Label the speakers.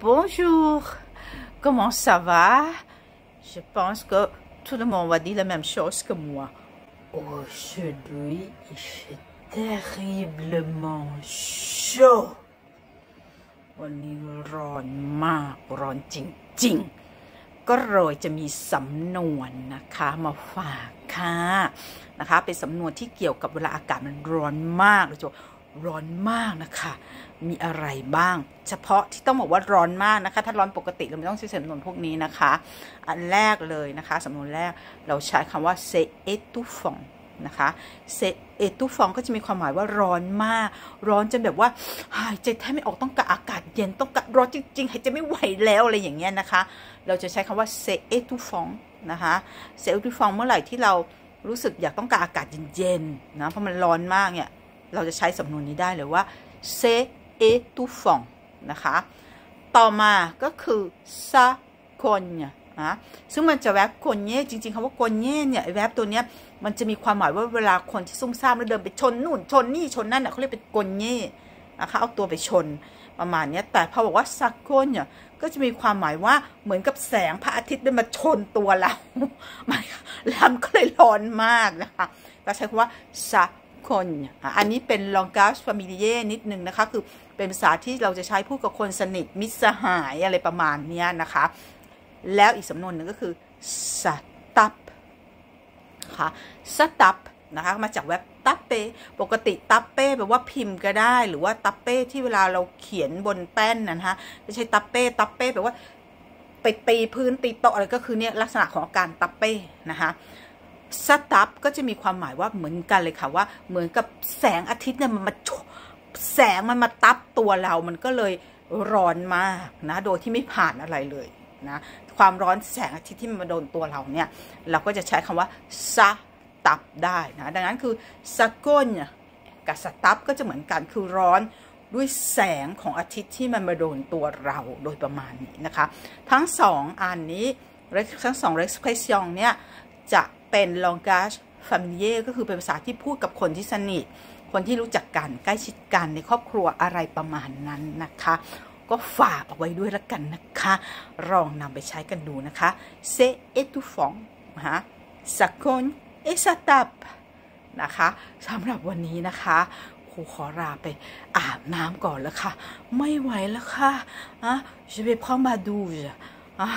Speaker 1: Bonjour, comment ça va Je pense que tout le monde va dire la même chose que moi. Aujourd'hui, il fait terriblement chaud. วันนี้ร้อนมากร้อนจริง ๆ ก็เลยจะมีสำนวนนะคะมาฝากค่ะนะคะ เป็นสำนวนที่เกี่ยวกับเวลาอากาศมันร้อนมากหรือจะ ร้อนมากนะคะ มีอะไรบ้าง เฉพาะที่ต้องบอกว่าร้อนมากนะคะ ถ้าร้อนปกติเราไม่ต้องใช้สำนวนพวกนี้นะคะ อันแรกเลยนะคะสำนวนแรกเราใช้คำว่า c'est étouffant นะคะ c'est étouffant ก็จะมีความหมายว่าร้อนมาก ร้อนจนแบบว่าหายใจแทบไม่ออกต้องกะอากาศเย็นต้องกะร้อนจริงๆหายใจไม่ไหวแล้วอะไรอย่างเงี้ยนะคะ เราจะใช้คำว่า c'est étouffant นะคะ c'est étouffant เมื่อไหร่ที่เรารู้สึกอยากต้องการอากาศเย็นๆนะเพราะมันร้อนมากเนี่ย เราจะใช้สำนวนนี้ได้เลยว่า c'est étouffant นะคะ ต่อมาก็คือ ça cogne นะซึ่งมันจะแวบ cogne จริงๆคำว่า cogne เนี่ยแวบตัวเนี้ยมันจะมีความหมายว่าเวลาคนที่ซุ่มซ่ามแล้วเดินไปชนนู่นชนนี่ชนนั่นเขาเรียกเป็น cogne นะคะเอาตัวไปชนประมาณนี้แต่พอบอกว่า ça cogne ก็จะมีความหมายว่าเหมือนกับแสงพระอาทิตย์ได้มาชนตัวเราแล้วมันก็เลยร้อนมากนะคะเราใช้คำว่า ça คนอันนี้เป็น langage familier นิดนึงนะคะ คือเป็นภาษาที่เราจะใช้พูดกับคนสนิทมิตรสหายอะไรประมาณนี้นะคะ แล้วอีกสำนวนหนึ่งก็คือ stop นะคะ stop นะคะมาจากเว็บตัปเป้ปกติตัปเป้แปลว่าพิมพ์ก็ได้หรือว่าตัปเป้ที่เวลาเราเขียนบนแป้นนะฮะไม่ใช่ตัปเป้ตัปเป้แปลว่าไปตีพื้นตีโต๊ะอะไรก็คือเนี่ยลักษณะของการตัปเป้นะคะ สตับก็จะมีความหมายว่าเหมือนกันเลยค่ะว่า เหมือนกับแสงอาทิตย์เนี่ยมันมาแสงมันมาตับตัวเรา มันก็เลยร้อนมากนะ โดยที่ไม่ผ่านอะไรเลยนะ ความร้อนแสงอาทิตย์ที่มันมาโดนตัวเราเนี่ย เราก็จะใช้คำว่าสตับได้นะ ดังนั้นคือสก้นกับสตับก็จะเหมือนกันคือร้อนด้วยแสงของอาทิตย์ที่มันมาโดนตัวเราโดยประมาณนี้นะคะ ทั้งสองอันนี้ทั้งสอง expression เนี่ยจะ เป็น langage familier ก็คือเป็นภาษาที่พูดกับคนที่สนิท คนที่รู้จักกัน ใกล้ชิดกันในครอบครัวอะไรประมาณนั้นนะคะ ก็ฝากเอาไว้ด้วยละกันนะคะ ลองนำไปใช้กันดูนะคะ c'est étouffant ฮะ ça cogne et ça tape นะคะสำหรับวันนี้นะคะครูขอลาไปอาบน้ำก่อนแล้วค่ะ ไม่ไหวแล้วค่ะอะ je vais prendre ma douche อะ